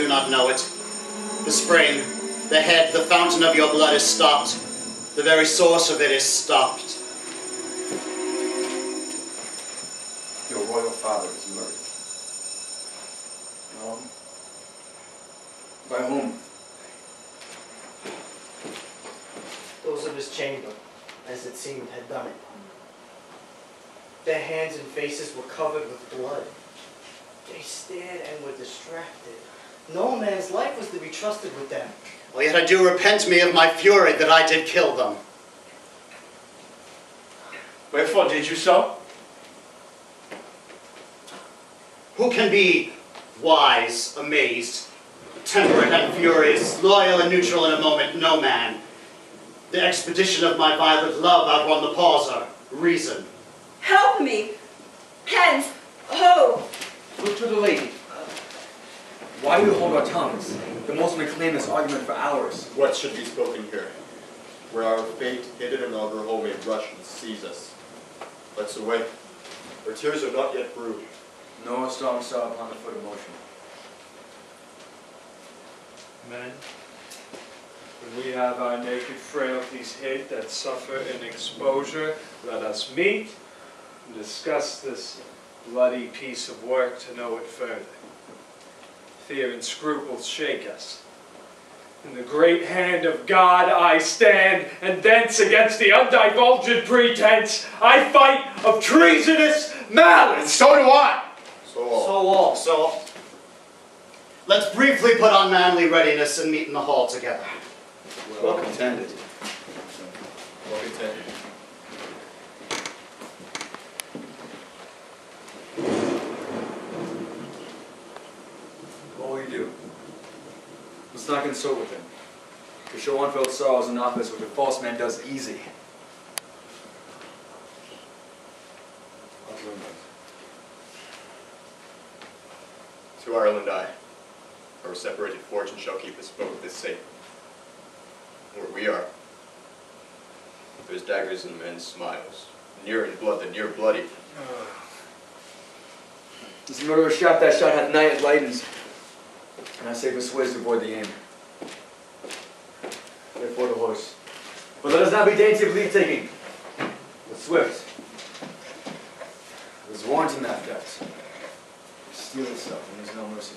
do not know it. The spring, the head, the fountain of your blood is stopped. The very source of it is stopped. Your royal father is murdered. No. By whom? Those of his chamber, as it seemed, had done it. Their hands and faces were covered with blood. They stared and were distracted. No man's life was to be trusted with them. Well, yet I do repent me of my fury that I did kill them. Wherefore did you so? Who can be wise, amazed, temperate and furious, loyal and neutral in a moment? No man. The expedition of my violent love outrun the pauser, reason. Help me! Hence, ho! Look to the lady. Why do we hold our tongues? The most may claim this argument for ours. What should be spoken here? Where our fate, hidden in our home, may rush and seize us. Let's away. Our tears are not yet brewed. No strong saw upon the foot of motion. Men, when we have our naked frailties hid that suffer in exposure, let us meet and discuss this bloody piece of work to know it further. Fear and scruples shake us. In the great hand of God I stand, and thence against the undivulged pretense I fight of treasonous malice. So do I! So all. So all. So, let's briefly put on manly readiness and meet in the hall together. Well contended. Well contended. What will you do? Let's not consult with him. To show unfelt sorrows in office which a false man does easy. To Ireland I. Our separated fortune shall keep us both this safe. Where we are. There's daggers in men's smiles. Near in blood the near bloody. This murderer shot that shot hath night it lightens. And I say persuades to avoid the aim. Therefore the horse. But let us not be dainty of leave taking. But swift. There's warrant in that death. Steal itself, and there's no mercy.